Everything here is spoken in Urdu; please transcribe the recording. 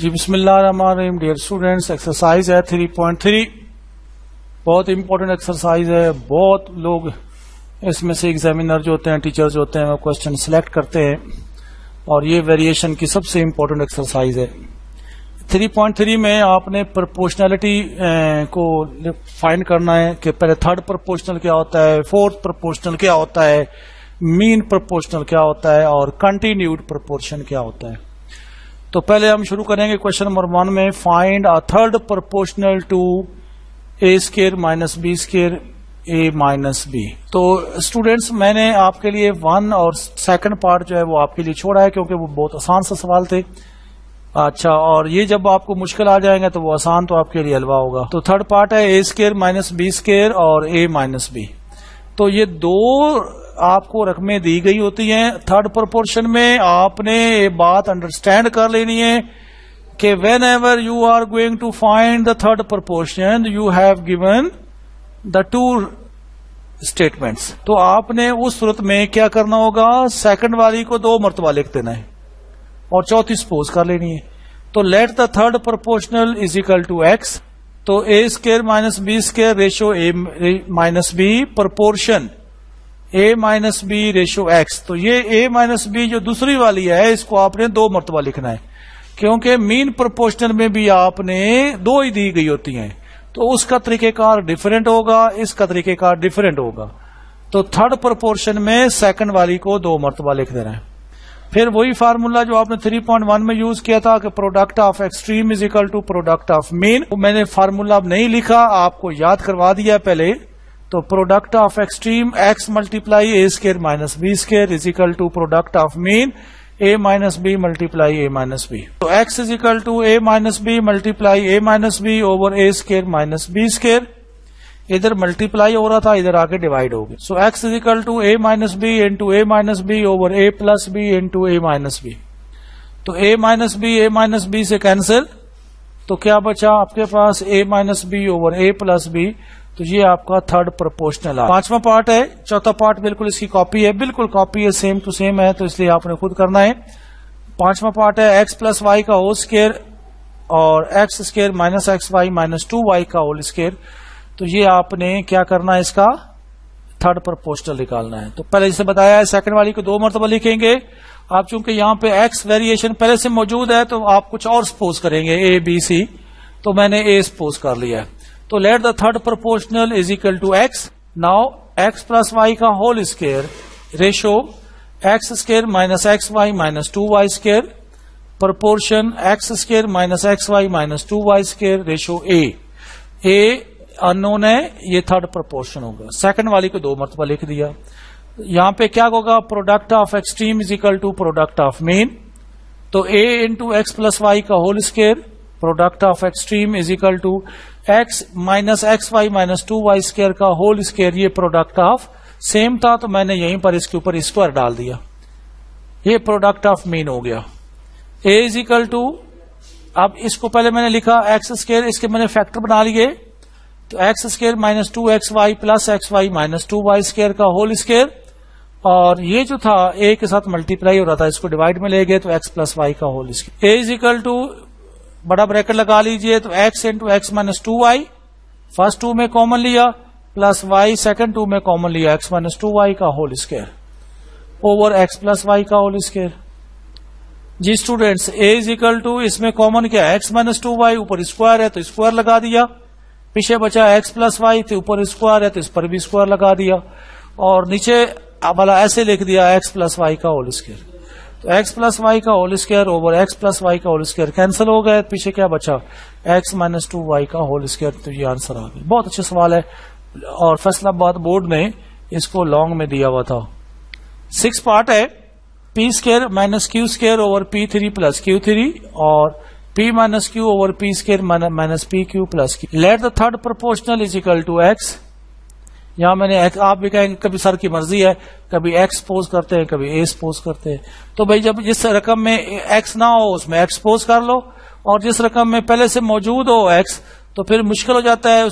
جی بسم اللہ الرحمن الرحیم۔ ڈیئر اسٹوڈینٹس ایکسرسائز ہے 3.3 بہت امپورٹنٹ ایکسرسائز ہے۔ بہت لوگ اس میں سے ایگزامینر جو ہوتے ہیں ٹیچرز ہوتے ہیں، وہ کوشچن سلیکٹ کرتے ہیں۔ اور یہ ویریشن کی سب سے امپورٹنٹ ایکسرسائز ہے۔ 3.3 میں آپ نے پرپورشنلٹی eh, کو فائنڈ کرنا ہے کہ پہلے تھرڈ پرپورشنل کیا ہوتا ہے فورتھ پرپورشنل کیا ہوتا ہے مین پرپورشنل کیا ہوتا ہے، اور کنٹینیوڈ پرپورشن کیا ہوتا ہے۔ تو پہلے ہم شروع کریں گے کوشچن نمبر ون میں find a third proportional to A square minus B square A minus B تو اسٹوڈینٹس میں نے آپ کے لیے ون اور سیکنڈ پارٹ جو ہے وہ آپ کے لیے چھوڑا ہے کیونکہ وہ بہت آسان سے سوال تھے۔ اچھا اور یہ جب آپ کو مشکل آ جائیں گے تو وہ آسان تو آپ کے لیے حلوا ہوگا۔ تو تھرڈ پارٹ ہے A square minus B square اور اے مائنس بی تو یہ دو آپ کو رقمیں دی گئی ہوتی ہیں۔ تھرڈ پرپورشن میں آپ نے یہ بات انڈرسٹینڈ کر لینی ہے کہ whenever you are going to find the third proportion you have given the two statements تو آپ نے اس صورت میں کیا کرنا ہوگا؟ سیکنڈ والی کو دو مرتبہ لکھ دینا ہے اور چوتھی سپوز کر لینی ہے۔ تو let the third proportional is equal to X تو A square minus B square ratio A minus B proportion A minus B ratio X تو یہ اے مائنس بی جو دوسری والی ہے، اس کو آپ نے دو مرتبہ لکھنا ہے۔ کیونکہ مین پرپورشن میں بھی آپ نے دو ہی دی گئی ہوتی ہیں۔ تو اس کا طریقہ کار ڈفرینٹ ہوگا، اس کا طریقہ کار ڈفرینٹ ہوگا۔ تو تھرڈ پرپورشن میں سیکنڈ والی کو دو مرتبہ لکھ دینا ہے۔ پھر وہی فارمولا جو آپ نے 3.1 میں یوز کیا تھا کہ product of extreme is equal to product of مین میں نے فارمولا اب نہیں لکھا، آپ کو یاد کروا دیا پہلے۔ تو product of extreme X multiply A square minus B square is equal to product of mean A minus B multiply A minus B تو X is equal to A minus B multiply A minus B over A square minus B square ادھر ملٹی پلائی ہو رہا تھا ادھر آ کے ڈیوائڈ ہو گیا so X is equal to A minus B into A minus B over A plus B into A minus B تو A minus B A minus B سے کینسل تو کیا بچا آپ کے پاس A minus B over A plus B تو یہ آپ کا تھرڈ پرپورشنل ہے پانچواں پارٹ ہے، چوتھا پارٹ بالکل اس کی کاپی ہے، بالکل کاپی ہے سیم ٹو سیم ہے، تو اس لیے آپ نے خود کرنا ہے۔ پانچواں پارٹ ہے ایکس پلس وائی کا ہول اسکیئر اور X square minus X Y minus two Y کا ہول اسکیئر تو یہ آپ نے کیا کرنا ہے اس کا؟ تھرڈ پرپورشنل نکالنا ہے۔ تو پہلے جسے بتایا ہے سیکنڈ والی کو دو مرتبہ لکھیں گے۔ آپ چونکہ یہاں پہ ایکس ویریشن پہلے سے موجود ہے، تو آپ کچھ اور سپوز کریں گے اے بی سی تو میں نے اے سپوز کر لیا ہے۔ تو let the third proportional is equal to X now X plus Y کا whole square ratio X square minus X Y minus two Y square proportion X square minus X Y minus two Y square ratio A A ان ہے یہ تھرڈ پرپورشن ہوگا سیکنڈ والی کو دو مرتبہ لکھ دیا یہاں پہ کیا ہوگا product of extreme is equal to product of mean تو A into X plus Y کا whole square product of extreme is equal to X minus X Y minus two Y square کا ہول اسکیئر یہ پروڈکٹ آف سیم تھا تو میں نے یہیں پر اس کے اوپر اسکوائر ڈال دیا یہ پروڈکٹ آف مین ہو گیا اے از اکل ٹو اب اس کو پہلے میں نے لکھا ایکس اسکیئر اس کے میں نے فیکٹر بنا لیے تو X square minus two X Y plus X Y minus two Y square کا ہول اسکیئر اور یہ جو تھا اے کے ساتھ ملٹی پلائی ہو رہا تھا اس کو ڈیوائڈ میں لے گئے تو ایکس پلس وائی کا whole square A is equal to بڑا بریکٹ لگا لیجیے تو X into X minus two Y first two میں کامن لیا پلس وائی سیکنڈ ٹو میں کامن لیا ایکس مائنس ٹو وائی کا whole square over X plus Y کا whole square G students A is equal to اس میں کامن کیا ایکس مائنس ٹو وائی اوپر اسکوائر ہے تو اسکوائر لگا دیا۔ پیچھے بچا ایکس پلس وائی تو اوپر اسکوائر ہے تو اس پر بھی اسکوائر لگا دیا۔ اور نیچے والا ایسے لکھ دیا ایکس پلس وائی کا ہول اسکیئر تو ایکس پلس وائی کا whole square over X plus Y کا ہول اسکیئر کینسل ہو گئے پیچھے کیا بچا؟ ایکس مائنس ٹو وائی کا ہول اسکیئر تو یہ آنسر آ گیا. بہت اچھا سوال ہے. اور فیصلہ آباد بورڈ نے اس کو لانگ میں دیا ہوا تھا. سکس پارٹ ہے. P square minus Q square over P three plus Q three اور P minus Q over P square minus P Q plus Q let the third proportional is equal to X یہاں میں نے آپ بھی کہیں کبھی سر کی مرضی ہے، کبھی ایکس پوز کرتے ہیں، کبھی اے پوز کرتے ہیں۔ تو بھائی جب جس رقم میں ایکس نہ ہو، اس میں ایکس پوز کر لو۔ اور جس رقم میں پہلے سے موجود ہو ایکس تو پھر مشکل ہو جاتا ہے